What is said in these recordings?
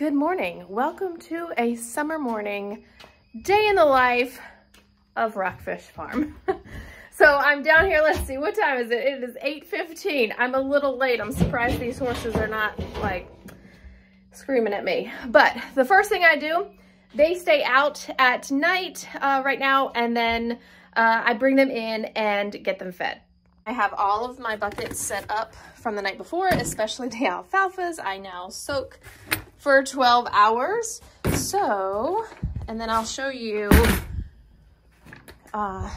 Good morning. Welcome to a summer morning day in the life of Rockfish Farm. so I'm down here, let's see, what time is it? It is 8.15. I'm a little late. I'm surprised these horses are not like screaming at me. But the first thing I do, they stay out at night uh, right now and then uh, I bring them in and get them fed. I have all of my buckets set up from the night before, especially the alfalfas. I now soak for 12 hours. So, and then I'll show you uh,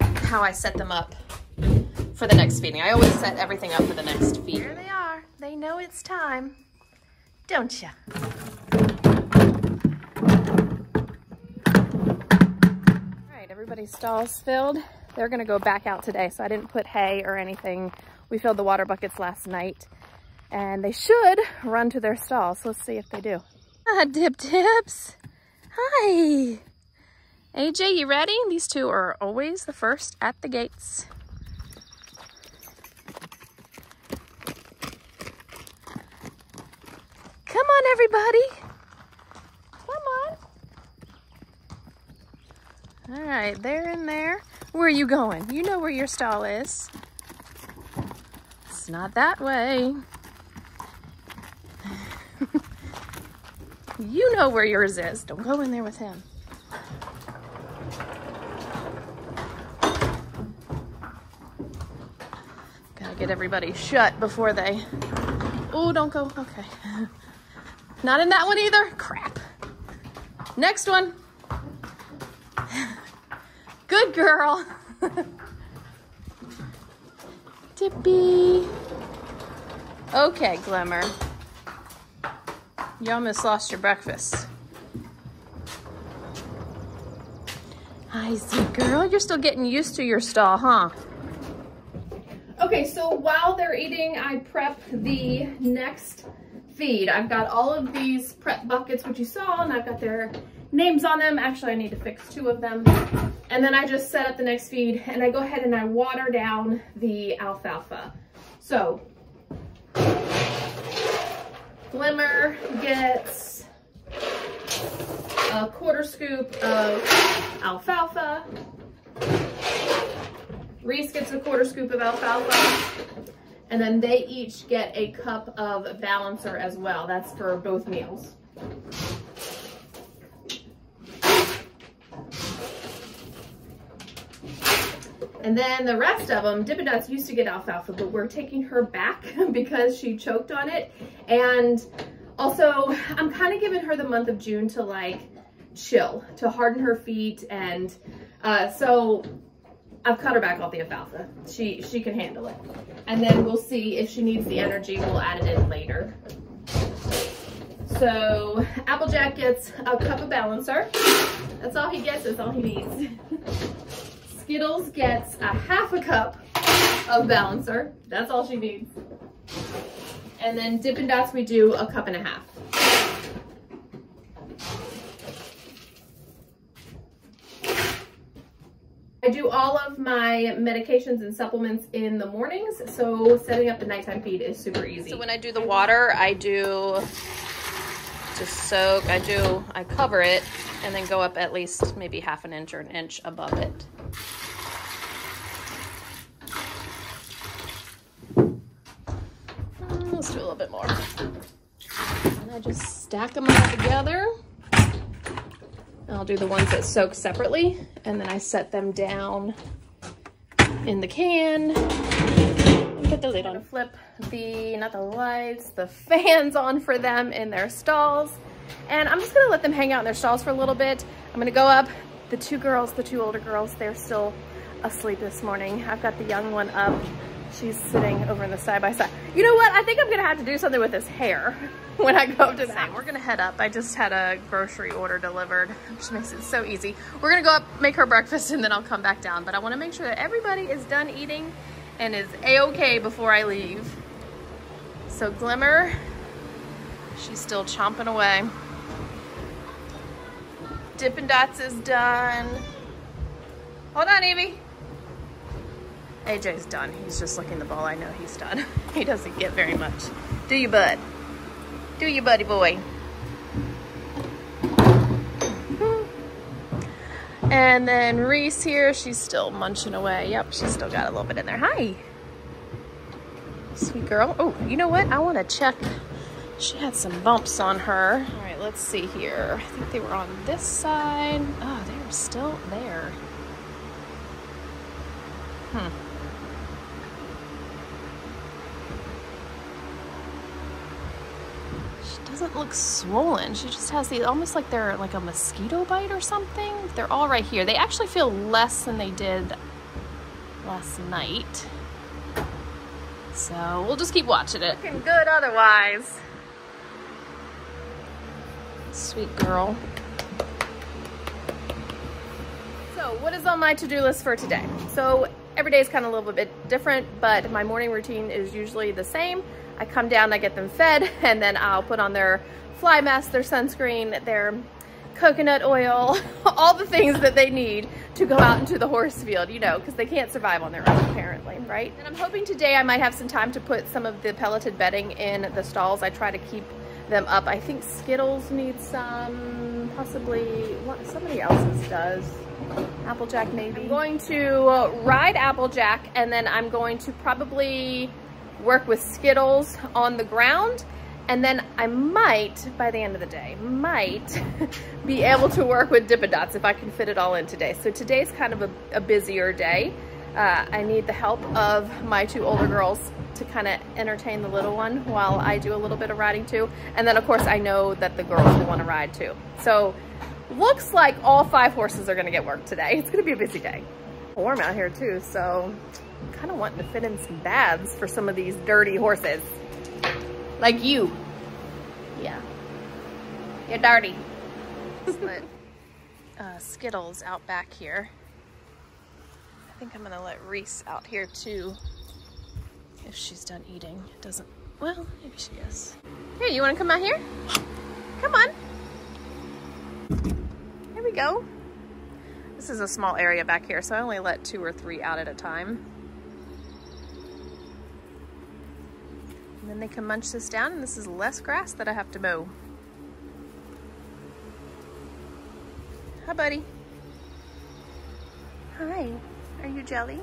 how I set them up for the next feeding. I always set everything up for the next feed. Here they are. They know it's time, don't you? All right, everybody's stalls filled. They're gonna go back out today, so I didn't put hay or anything. We filled the water buckets last night and they should run to their stalls. Let's see if they do. Ah, Dip Dips. Hi. AJ, you ready? These two are always the first at the gates. Come on, everybody. Come on. All right, they're in there. Where are you going? You know where your stall is. It's not that way. You know where yours is. Don't go in there with him. Gotta get everybody shut before they... Oh, don't go. Okay. Not in that one either. Crap. Next one. Good girl. Dippy. Okay, Glimmer. You almost lost your breakfast. Hi, sweet girl. You're still getting used to your stall, huh? Okay, so while they're eating, I prep the next feed. I've got all of these prep buckets, which you saw, and I've got their names on them. Actually, I need to fix two of them. And then I just set up the next feed, and I go ahead and I water down the alfalfa. So Glimmer gets a quarter scoop of alfalfa. Reese gets a quarter scoop of alfalfa. And then they each get a cup of balancer as well. That's for both meals. And then the rest of them, Dippin' Dots used to get alfalfa, but we're taking her back because she choked on it. And also, I'm kind of giving her the month of June to like chill, to harden her feet. And uh, so I've cut her back off the alfalfa. She, she can handle it. And then we'll see if she needs the energy, we'll add it in later. So Applejack gets a cup of balancer. That's all he gets, that's all he needs. Skittles gets a half a cup of balancer. That's all she needs. And then Dippin' Dots, we do a cup and a half. I do all of my medications and supplements in the mornings, so setting up the nighttime feed is super easy. So when I do the water, I do just soak, I do, I cover it and then go up at least maybe half an inch or an inch above it. Mm, let's do a little bit more. And I just stack them all together. I'll do the ones that soak separately, and then I set them down in the can. Put the lid on. Flip the, not the lights, the fans on for them in their stalls. And I'm just gonna let them hang out in their stalls for a little bit. I'm gonna go up. The two girls, the two older girls, they're still asleep this morning. I've got the young one up She's sitting over in the side by side. You know what? I think I'm gonna have to do something with his hair when I go up to that. We're gonna head up. I just had a grocery order delivered, which makes it so easy. We're gonna go up, make her breakfast, and then I'll come back down. But I wanna make sure that everybody is done eating and is a-okay before I leave. So Glimmer, She's still chomping away. Dippin' Dots is done. Hold on, Evie. AJ's done. He's just licking the ball. I know he's done. he doesn't get very much. Do you, bud? Do you, buddy boy? And then Reese here, she's still munching away. Yep, she's still got a little bit in there. Hi. Sweet girl. Oh, you know what? I want to check she had some bumps on her. All right, let's see here. I think they were on this side. Oh, they're still there. Hmm. She doesn't look swollen. She just has these, almost like they're like a mosquito bite or something. They're all right here. They actually feel less than they did last night. So we'll just keep watching it. Looking good otherwise. Sweet girl. So what is on my to-do list for today? So every day is kind of a little bit different, but my morning routine is usually the same. I come down, I get them fed, and then I'll put on their fly mask, their sunscreen, their coconut oil, all the things that they need to go out into the horse field, you know, because they can't survive on their own apparently, right? And I'm hoping today I might have some time to put some of the pelleted bedding in the stalls. I try to keep them up. I think Skittles needs some, possibly what somebody else's does. Applejack maybe. I'm going to uh, ride Applejack and then I'm going to probably work with Skittles on the ground and then I might, by the end of the day, might be able to work with Dippin' Dots if I can fit it all in today. So today's kind of a, a busier day. Uh, I need the help of my two older girls to kind of entertain the little one while I do a little bit of riding too. And then of course I know that the girls will want to ride too. So looks like all five horses are gonna get work today. It's gonna be a busy day. Warm out here too, so kind of wanting to fit in some baths for some of these dirty horses. Like you. Yeah. You're dirty. Put uh, Skittles out back here. Think I'm gonna let Reese out here too if she's done eating. It doesn't, well, maybe she is. Here, you wanna come out here? Come on. Here we go. This is a small area back here, so I only let two or three out at a time. And then they can munch this down and this is less grass that I have to mow. Hi, buddy. Hi. Are you jelly?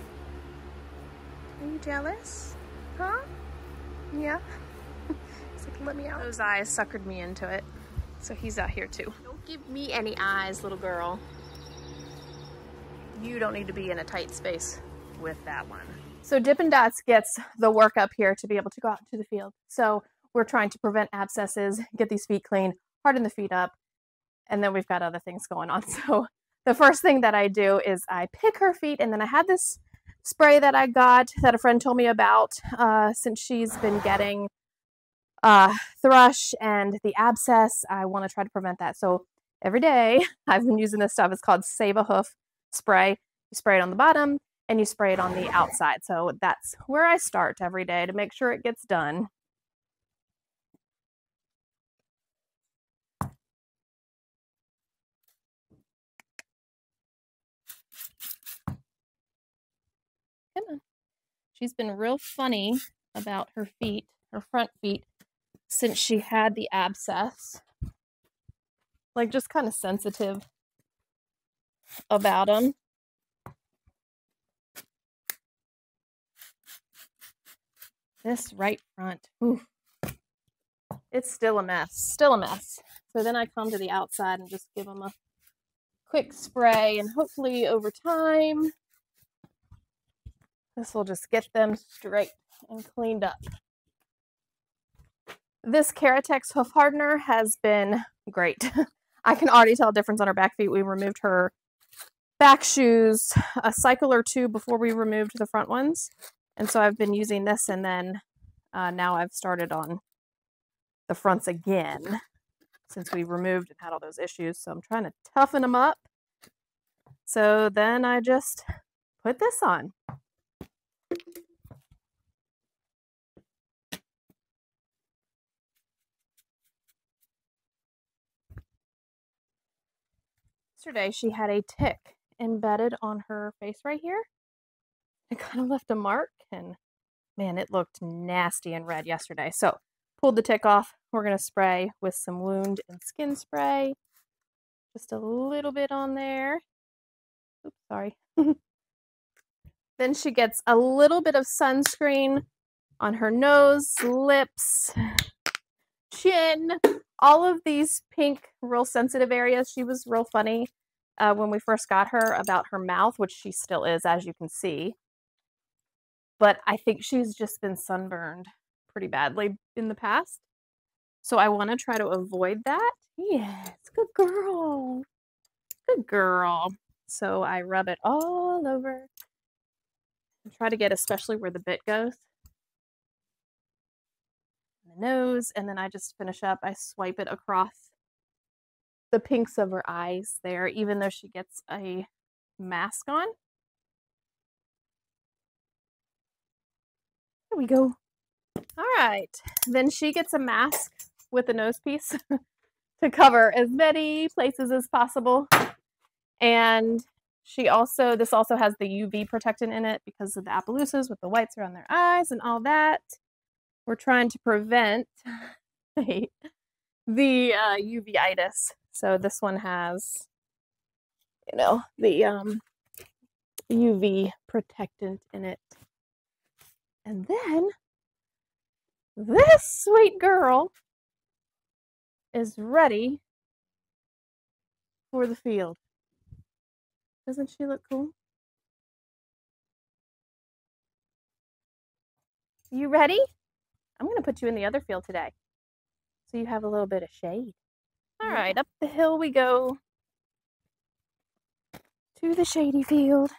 Are you jealous? Huh? Yeah. He's like, let me out. Those eyes suckered me into it. So he's out here too. Don't give me any eyes, little girl. You don't need to be in a tight space with that one. So Dippin' Dots gets the work up here to be able to go out to the field. So we're trying to prevent abscesses, get these feet clean, harden the feet up, and then we've got other things going on. So the first thing that I do is I pick her feet, and then I had this spray that I got that a friend told me about uh, since she's been getting uh, thrush and the abscess. I want to try to prevent that. So every day I've been using this stuff. It's called Save a Hoof spray. You spray it on the bottom, and you spray it on the outside. So that's where I start every day to make sure it gets done. Come on. She's been real funny about her feet, her front feet, since she had the abscess. Like just kind of sensitive about them. This right front, ooh, it's still a mess, still a mess. So then I come to the outside and just give them a quick spray and hopefully over time, this will just get them straight and cleaned up. This Keratex hoof hardener has been great. I can already tell a difference on her back feet. We removed her back shoes a cycle or two before we removed the front ones. And so I've been using this and then uh, now I've started on the fronts again since we removed and had all those issues. So I'm trying to toughen them up. So then I just put this on. Yesterday she had a tick embedded on her face right here it kind of left a mark and man, it looked nasty and red yesterday. So pulled the tick off. We're going to spray with some wound and skin spray. Just a little bit on there. Oops, sorry. then she gets a little bit of sunscreen on her nose, lips, chin, all of these pink, real sensitive areas. She was real funny uh, when we first got her about her mouth, which she still is, as you can see. But I think she's just been sunburned pretty badly in the past. So I want to try to avoid that. Yes, good girl. Good girl. So I rub it all over and try to get especially where the bit goes. Nose, and then I just finish up. I swipe it across the pinks of her eyes there, even though she gets a mask on. There we go. All right. Then she gets a mask with a nose piece to cover as many places as possible. And she also, this also has the UV protectant in it because of the Appaloosas with the whites around their eyes and all that. We're trying to prevent the uh, uveitis. So this one has, you know, the um, UV protectant in it. And then this sweet girl is ready for the field. Doesn't she look cool? You ready? I'm going to put you in the other field today so you have a little bit of shade. All right, up the hill we go to the shady field.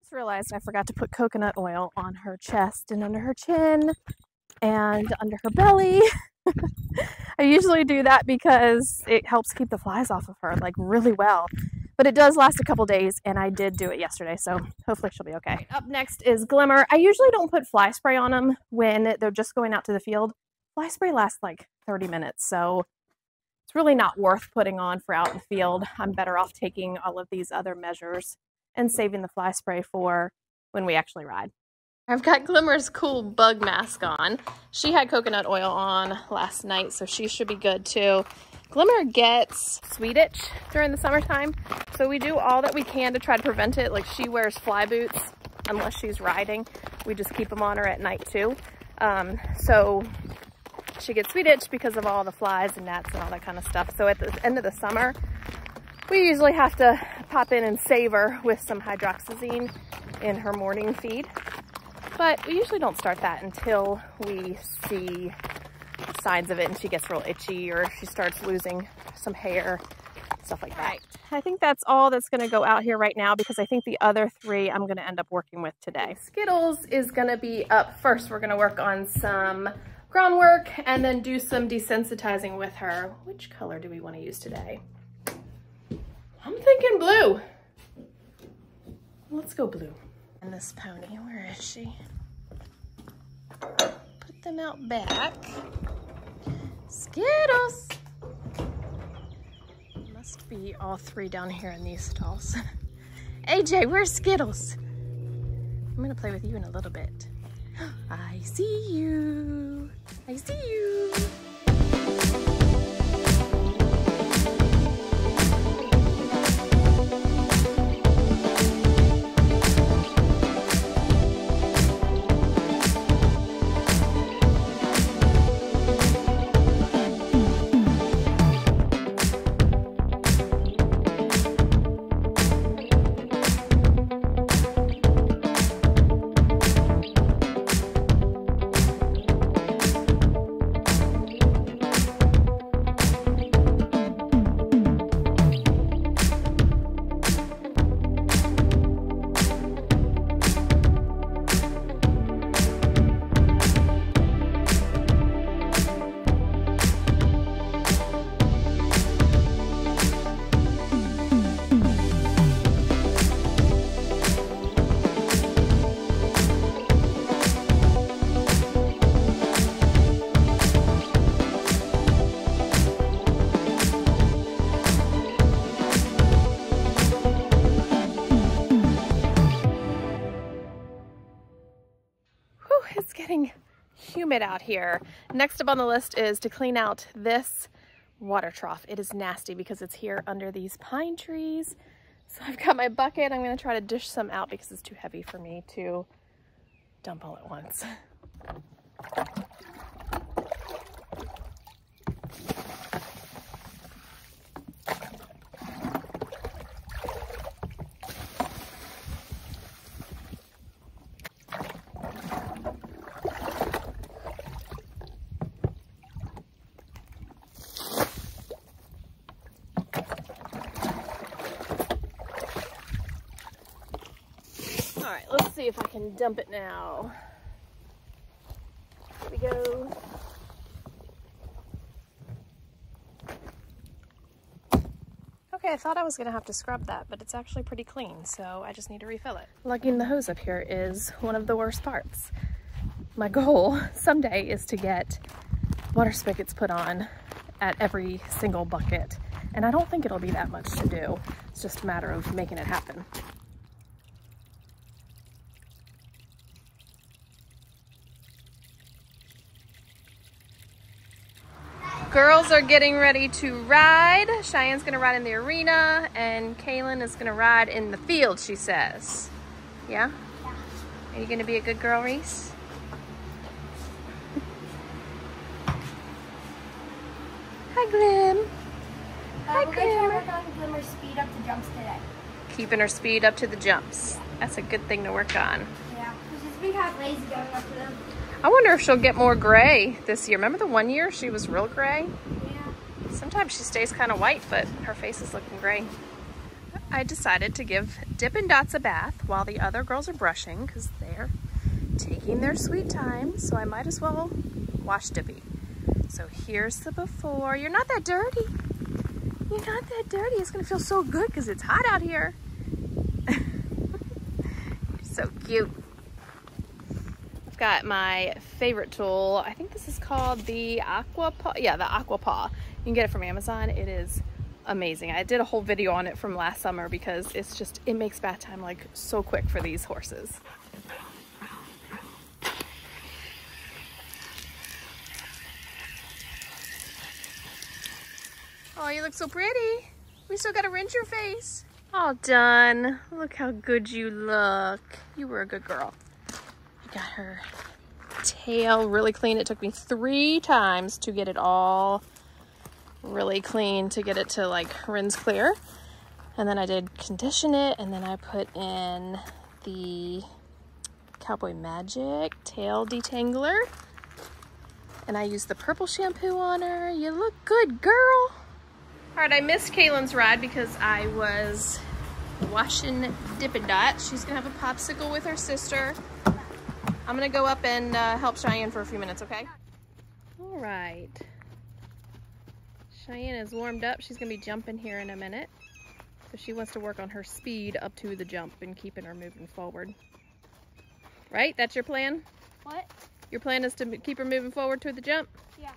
Just realized I forgot to put coconut oil on her chest and under her chin and under her belly. I usually do that because it helps keep the flies off of her like really well. But it does last a couple days and I did do it yesterday, so hopefully she'll be okay. Up next is Glimmer. I usually don't put fly spray on them when they're just going out to the field. Fly spray lasts like 30 minutes, so it's really not worth putting on for out in the field. I'm better off taking all of these other measures and saving the fly spray for when we actually ride. I've got Glimmer's cool bug mask on. She had coconut oil on last night, so she should be good too. Glimmer gets sweet itch during the summertime, so we do all that we can to try to prevent it. Like she wears fly boots unless she's riding. We just keep them on her at night too. Um, so she gets sweet itch because of all the flies and gnats and all that kind of stuff. So at the end of the summer, we usually have to pop in and save her with some hydroxyzine in her morning feed. But we usually don't start that until we see signs of it and she gets real itchy or she starts losing some hair, stuff like that. Right. I think that's all that's going to go out here right now because I think the other three I'm going to end up working with today. Skittles is going to be up first. We're going to work on some groundwork and then do some desensitizing with her. Which color do we want to use today? I'm thinking blue. Let's go blue. And this pony, where is she? Put them out back. Skittles! Must be all three down here in these stalls. AJ, where's Skittles? I'm gonna play with you in a little bit. I see you. I see you. Humid out here. Next up on the list is to clean out this water trough. It is nasty because it's here under these pine trees. So I've got my bucket. I'm gonna try to dish some out because it's too heavy for me to dump all at once. see if I can dump it now. Here we go. Okay, I thought I was gonna have to scrub that, but it's actually pretty clean, so I just need to refill it. Lugging the hose up here is one of the worst parts. My goal someday is to get water spigots put on at every single bucket. And I don't think it'll be that much to do. It's just a matter of making it happen. Girls are getting ready to ride. Cheyenne's gonna ride in the arena and Kaylin is gonna ride in the field, she says. Yeah? Yeah. Are you gonna be a good girl, Reese? Hi, Glim. Uh, Hi, Glim. work on Glimmer's speed up to jumps today. Keeping her speed up to the jumps. Yeah. That's a good thing to work on. Yeah, been kind of lazy going up to them. I wonder if she'll get more gray this year. Remember the one year she was real gray? Yeah. Sometimes she stays kind of white, but her face is looking gray. I decided to give Dippin' Dots a bath while the other girls are brushing because they're taking their sweet time. So I might as well wash Dippy. So here's the before. You're not that dirty. You're not that dirty. It's gonna feel so good because it's hot out here. so cute got my favorite tool. I think this is called the Aqua Paw. Yeah, the Aqua Paw. You can get it from Amazon. It is amazing. I did a whole video on it from last summer because it's just, it makes bath time like so quick for these horses. Oh, you look so pretty. We still gotta rinse your face. All done. Look how good you look. You were a good girl got her tail really clean. It took me three times to get it all really clean to get it to like rinse clear. And then I did condition it and then I put in the Cowboy Magic tail detangler. And I used the purple shampoo on her. You look good, girl. All right, I missed Kaylin's ride because I was washing Dippin' Dot. She's gonna have a popsicle with her sister. I'm gonna go up and uh, help Cheyenne for a few minutes, okay? All right. Cheyenne is warmed up. She's gonna be jumping here in a minute. So she wants to work on her speed up to the jump and keeping her moving forward. Right? That's your plan? What? Your plan is to keep her moving forward to the jump? Yeah.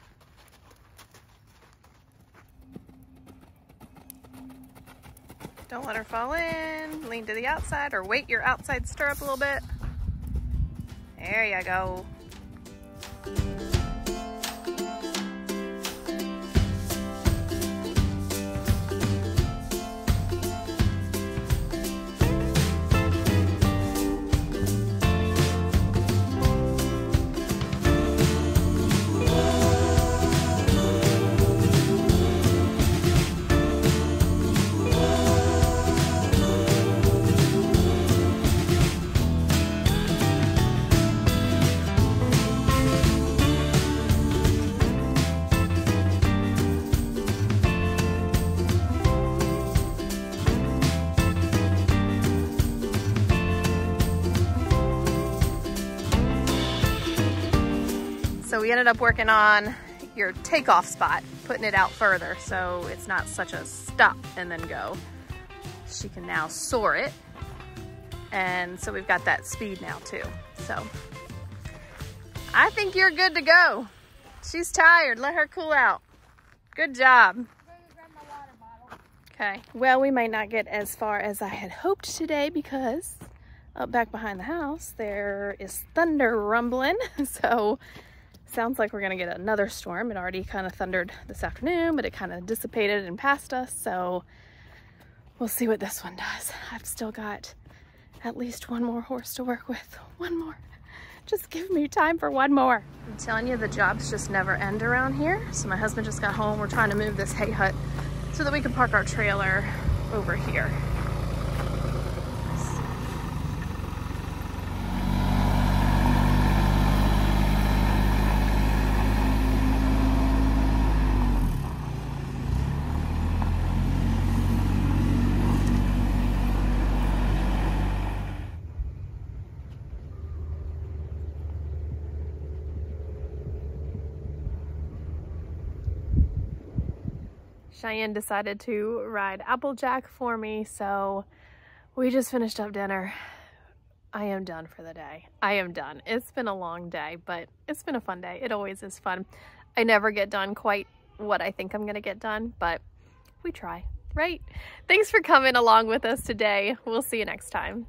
Don't let her fall in. Lean to the outside or weight your outside stirrup a little bit. There you go. We ended up working on your takeoff spot, putting it out further so it's not such a stop and then go. She can now soar it. And so we've got that speed now too. So I think you're good to go. She's tired, let her cool out. Good job. Okay, well, we might not get as far as I had hoped today because up back behind the house, there is thunder rumbling. So sounds like we're gonna get another storm. It already kind of thundered this afternoon, but it kind of dissipated and passed us. So we'll see what this one does. I've still got at least one more horse to work with. One more. Just give me time for one more. I'm telling you, the jobs just never end around here. So my husband just got home. We're trying to move this hay hut so that we can park our trailer over here. Cheyenne decided to ride Applejack for me, so we just finished up dinner. I am done for the day. I am done. It's been a long day, but it's been a fun day. It always is fun. I never get done quite what I think I'm going to get done, but we try, right? Thanks for coming along with us today. We'll see you next time.